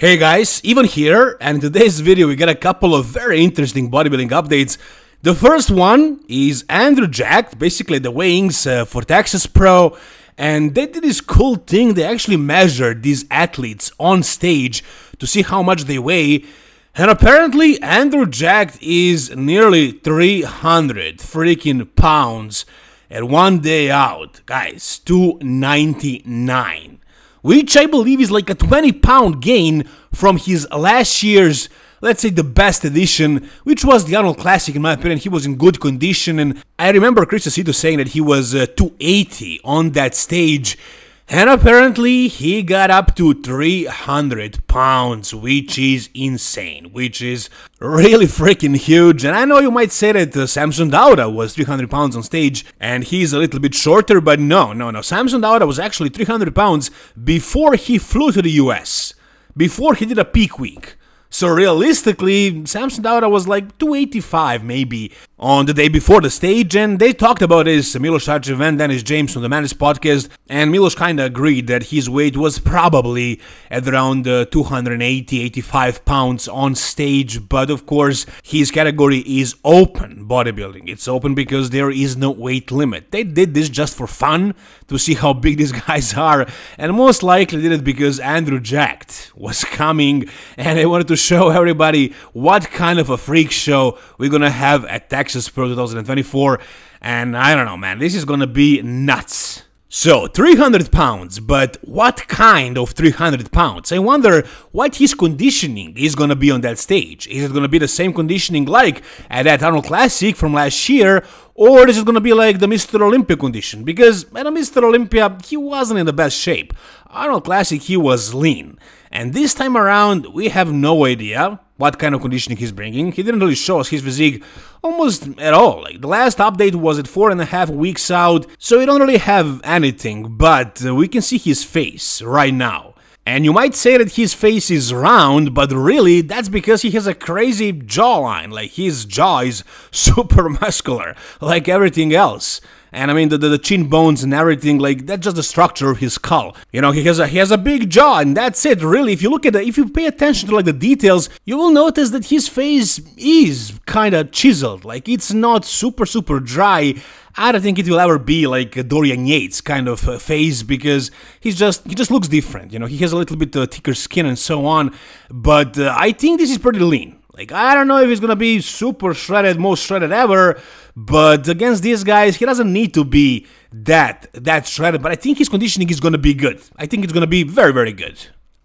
Hey guys, Ivan here, and in today's video we got a couple of very interesting bodybuilding updates. The first one is Andrew Jacked, basically the weighings uh, for Texas Pro, and they did this cool thing, they actually measured these athletes on stage to see how much they weigh, and apparently Andrew Jacked is nearly 300 freaking pounds at one day out. Guys, 299 which I believe is like a 20 pound gain from his last year's, let's say, the best edition, which was the Arnold Classic in my opinion. He was in good condition, and I remember Chris Aceto saying that he was uh, 280 on that stage. And apparently he got up to 300 pounds, which is insane, which is really freaking huge. And I know you might say that uh, Samson Dauda was 300 pounds on stage and he's a little bit shorter, but no, no, no. Samson Dauda was actually 300 pounds before he flew to the US, before he did a peak week. So realistically, Samson Dauda was like 285 maybe on the day before the stage, and they talked about this. Milos Sarcev and Dennis James on the Madness podcast, and Milos kinda agreed that his weight was probably at around uh, 280 85 pounds on stage, but of course, his category is open bodybuilding. It's open because there is no weight limit. They did this just for fun to see how big these guys are, and most likely did it because Andrew Jacked was coming and they wanted to show everybody what kind of a freak show we're gonna have at Texas Texas Pro 2024. And I don't know, man, this is gonna be nuts. So, 300 pounds, but what kind of 300 pounds? I wonder what his conditioning is gonna be on that stage. Is it gonna be the same conditioning like at that Arnold Classic from last year, or is it gonna be like the Mr. Olympia condition? Because at a Mr. Olympia, he wasn't in the best shape. Arnold Classic, he was lean. And this time around, we have no idea what kind of conditioning he's bringing. He didn't really show us his physique almost at all. Like the last update was at four and a half weeks out, so we don't really have anything, but uh, we can see his face right now. And you might say that his face is round, but really that's because he has a crazy jawline. Like his jaw is super muscular, like everything else. And I mean the, the, the, chin bones and everything, like that's just the structure of his skull. You know, he has a he has a big jaw, and that's it. Really, if you look at the if you pay attention to like the details, you will notice that his face is kind of chiseled. Like it's not super super dry. I don't think it will ever be like Dorian Yates kind of uh, face because he's just he just looks different. You know, he has a little bit uh, thicker skin and so on. But uh, I think this is pretty lean. Like, I don't know if he's gonna be super shredded, most shredded ever, but against these guys, he doesn't need to be that, that shredded, but I think his conditioning is gonna be good. I think it's gonna be very, very good.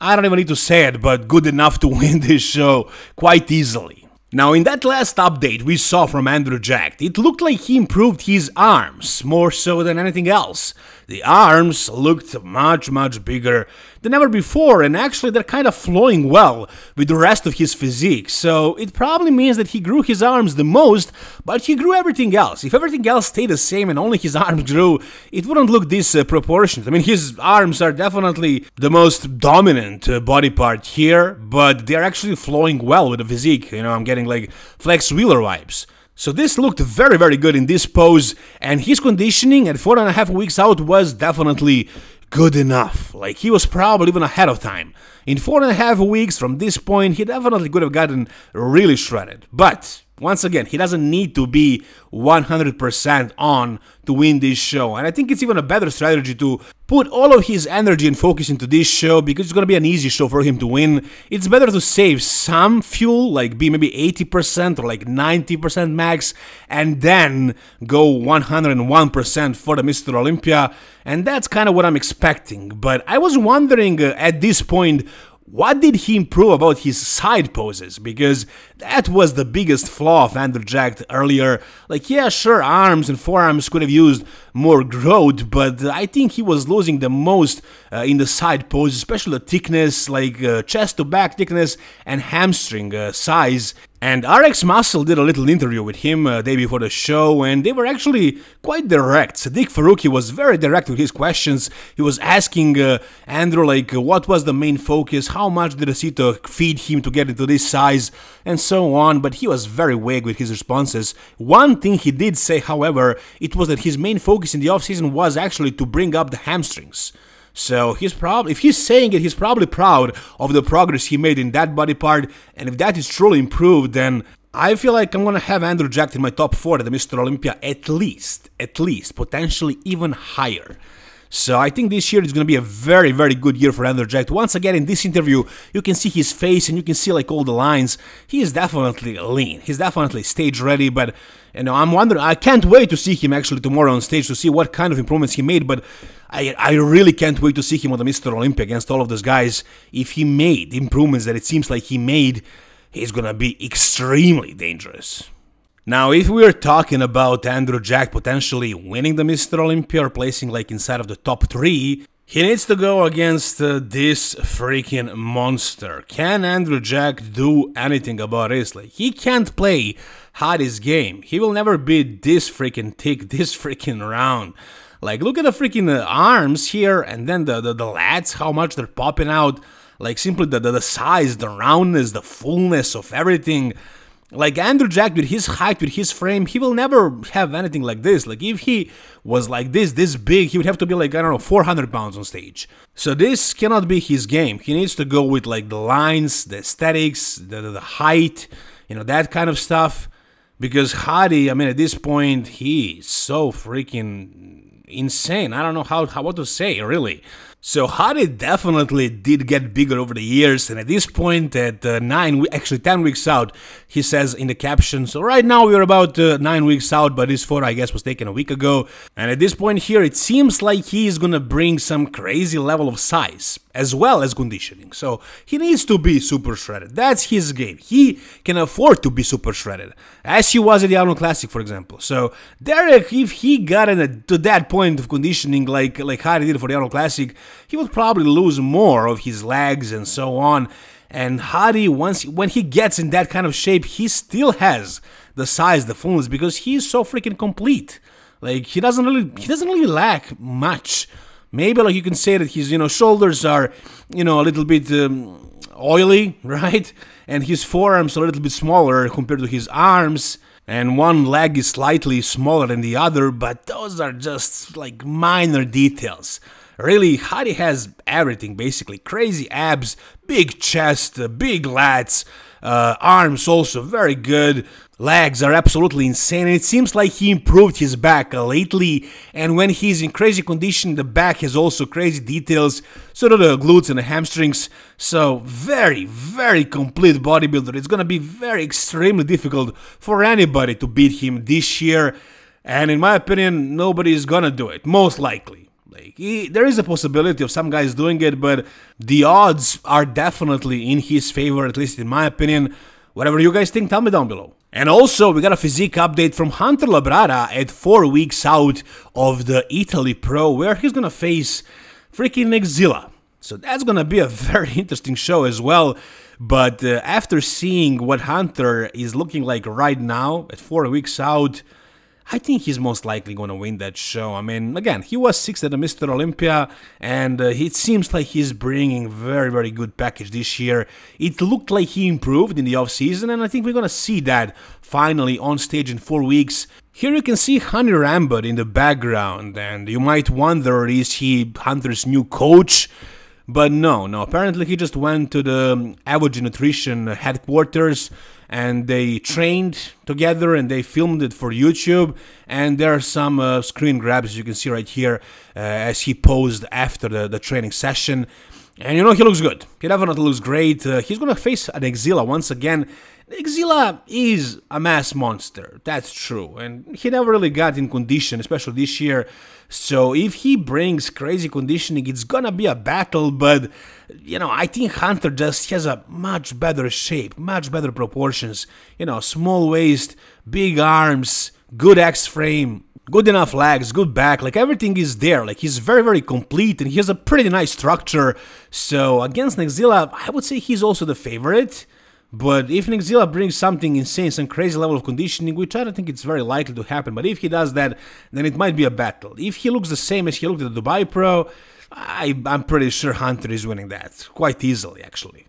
I don't even need to say it, but good enough to win this show quite easily. Now, in that last update we saw from Andrew Jacked, it looked like he improved his arms more so than anything else. The arms looked much, much bigger than ever before, and actually they're kind of flowing well with the rest of his physique. So it probably means that he grew his arms the most, but he grew everything else. If everything else stayed the same and only his arms grew, it wouldn't look this uh, proportionate. I mean, his arms are definitely the most dominant uh, body part here, but they're actually flowing well with the physique. You know, I'm getting like Flex Wheeler vibes. So this looked very very good in this pose and his conditioning at four and a half weeks out was definitely good enough. Like he was probably even ahead of time. In four and a half weeks from this point he definitely could have gotten really shredded. But once again, he doesn't need to be 100% on to win this show. And I think it's even a better strategy to put all of his energy and focus into this show because it's going to be an easy show for him to win. It's better to save some fuel, like be maybe 80% or like 90% max, and then go 101% for the Mr. Olympia. And that's kind of what I'm expecting. But I was wondering uh, at this point what did he improve about his side poses? Because that was the biggest flaw of Andrew Jacked earlier. Like, yeah, sure, arms and forearms could have used more growth, but I think he was losing the most uh, in the side pose, especially the thickness, like uh, chest to back thickness and hamstring uh, size. And RX Muscle did a little interview with him uh, day before the show, and they were actually quite direct. Sadiq Faruqi was very direct with his questions. He was asking uh, Andrew, like, what was the main focus, how much did Aceto feed him to get into this size, and so on, but he was very vague with his responses. One thing he did say, however, it was that his main focus in the offseason was actually to bring up the hamstrings. So he's probably, if he's saying it, he's probably proud of the progress he made in that body part. And if that is truly improved, then I feel like I'm gonna have Andrew Jacked in my top four at the Mr. Olympia at least, at least, potentially even higher. So I think this year is going to be a very, very good year for Andrew Jacked. Once again, in this interview, you can see his face and you can see like all the lines. He is definitely lean. He's definitely stage ready, but you know, I'm wondering, I can't wait to see him actually tomorrow on stage to see what kind of improvements he made, but I, I really can't wait to see him on the Mr. Olympia against all of those guys. If he made improvements that it seems like he made, he's gonna be extremely dangerous. Now, if we're talking about Andrew Jacked potentially winning the Mr. Olympia or placing like inside of the top three, he needs to go against uh, this freaking monster. Can Andrew Jacked do anything about this? Like, he can't play Hadi's game. He will never be this freaking thick, this freaking round. Like, look at the freaking uh, arms here, and then the, the, the lats, how much they're popping out. Like, simply the, the, the size, the roundness, the fullness of everything. Like Andrew Jacked with his height, with his frame, he will never have anything like this. Like if he was like this, this big, he would have to be like, I don't know, 400 pounds on stage. So this cannot be his game. He needs to go with like the lines, the aesthetics, the, the, the height, you know, that kind of stuff. Because Hadi, I mean, at this point, he's so freaking insane. I don't know how, how what to say, really. So Hadi definitely did get bigger over the years, and at this point, at uh, nine, actually ten weeks out, he says in the caption. So right now we're about uh, nine weeks out, but this photo I guess was taken a week ago. And at this point here, it seems like he is gonna bring some crazy level of size as well as conditioning. So he needs to be super shredded. That's his game. He can afford to be super shredded, as he was at the Arnold Classic, for example. So Derek, if he got in to that point of conditioning like like Hadi did for the Arnold Classic, he would probably lose more of his legs and so on. And Hadi, once when he gets in that kind of shape, he still has the size, the fullness, because he's so freaking complete. Like he doesn't really, he doesn't really lack much Maybe like you can say that his you know shoulders are you know a little bit um, oily, right? And his forearms are a little bit smaller compared to his arms. And one leg is slightly smaller than the other, but those are just like minor details. Really, Hadi has everything basically crazy abs, big chest, big lats, uh, arms also very good. Legs are absolutely insane, and it seems like he improved his back lately. And when he's in crazy condition, the back has also crazy details, so do the glutes and the hamstrings. So, very, very complete bodybuilder. It's gonna be very extremely difficult for anybody to beat him this year. And in my opinion, nobody is gonna do it, most likely. Like, he, there is a possibility of some guys doing it, but the odds are definitely in his favor, at least in my opinion. Whatever you guys think, tell me down below. And also, we got a physique update from Hunter Labrada at 4 weeks out of the Italy Pro, where he's gonna face freaking Exila. So that's gonna be a very interesting show as well. But uh, after seeing what Hunter is looking like right now, at 4 weeks out, I think he's most likely going to win that show. I mean, again, he was sixth at the Mr. Olympia, and uh, it seems like he's bringing very, very good package this year. It looked like he improved in the off season, and I think we're going to see that finally on stage in four weeks. Here you can see Hany Rambod in the background, and you might wonder, is he Hunter's new coach? But no, no, apparently he just went to the Evogen Nutrition headquarters and they trained together and they filmed it for YouTube. And there are some uh, screen grabs you can see right here uh, as he posed after the, the training session. And you know, he looks good. He definitely looks great. Uh, he's gonna face an Exila once again. Exila is a mass monster, that's true. And he never really got in condition, especially this year. So if he brings crazy conditioning, it's gonna be a battle, but you know, I think Hunter just has a much better shape, much better proportions. You know, small waist, big arms, good X frame, good enough legs, good back, like everything is there. Like he's very, very complete and he has a pretty nice structure. So against Nexzilla, I would say he's also the favorite. But if Nexzilla brings something insane, some crazy level of conditioning, which I don't think it's very likely to happen, but if he does that, then it might be a battle. If he looks the same as he looked at the Dubai Pro, I, am pretty sure Hunter is winning that, quite easily actually.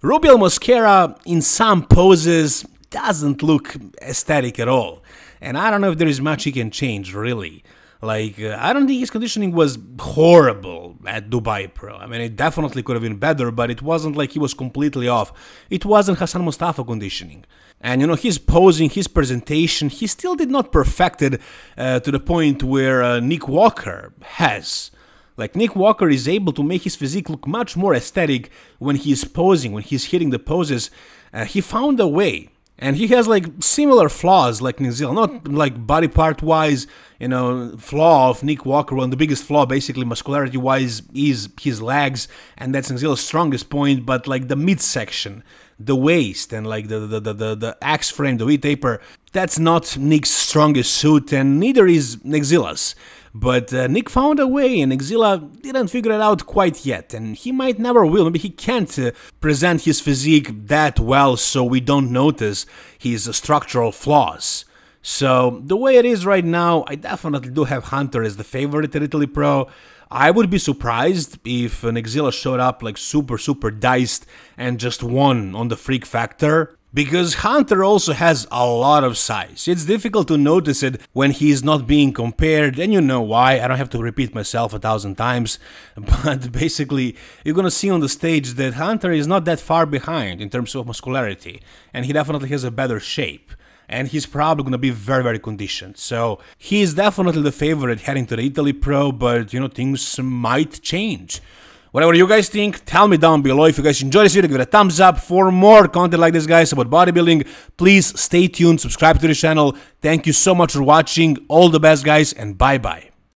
Rubiel Mosquera, in some poses, doesn't look aesthetic at all, and I don't know if there is much he can change, really. Like, uh, I don't think his conditioning was horrible at Dubai Pro. I mean, it definitely could have been better, but it wasn't like he was completely off. It wasn't Hassan Mustafa conditioning. And, you know, his posing, his presentation, he still did not perfect it uh, to the point where uh, Nick Walker has. Like, Nick Walker is able to make his physique look much more aesthetic when he's posing, when he's hitting the poses. Uh, he found a way and he has like similar flaws like Nick Zilla, not mm. like body part wise, you know, flaw of Nick Walker. One the biggest flaw, basically muscularity wise, is his legs, and that's Nick Zilla's strongest point. But like the midsection, the waist, and like the the the the, the X frame, the V taper, that's not Nick's strongest suit, and neither is Nick Zilla's. But uh, Nick found a way, and Exila didn't figure it out quite yet, and he might never will. Maybe he can't uh, present his physique that well, so we don't notice his uh, structural flaws. So, the way it is right now, I definitely do have Hunter as the favorite at Italy Pro. I would be surprised if an Exila showed up like super, super diced and just won on the freak factor. Because Hunter also has a lot of size. It's difficult to notice it when he is not being compared, and you know why. I don't have to repeat myself a thousand times. But basically, you're gonna see on the stage that Hunter is not that far behind in terms of muscularity, and he definitely has a better shape. And he's probably gonna be very, very conditioned. So he's definitely the favorite heading to the Italy Pro, but you know, things might change. Whatever you guys think, tell me down below. If you guys enjoyed this video, give it a thumbs up. For more content like this, guys, about bodybuilding, please stay tuned, subscribe to the channel. Thank you so much for watching. All the best, guys, and bye-bye.